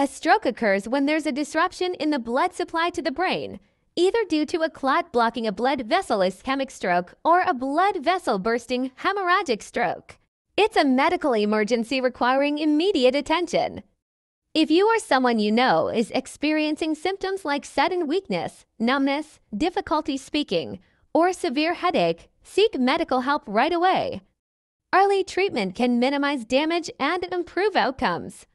A stroke occurs when there's a disruption in the blood supply to the brain, either due to a clot blocking a blood vessel ischemic stroke or a blood vessel bursting hemorrhagic stroke. It's a medical emergency requiring immediate attention. If you or someone you know is experiencing symptoms like sudden weakness, numbness, difficulty speaking, or severe headache, seek medical help right away. Early treatment can minimize damage and improve outcomes.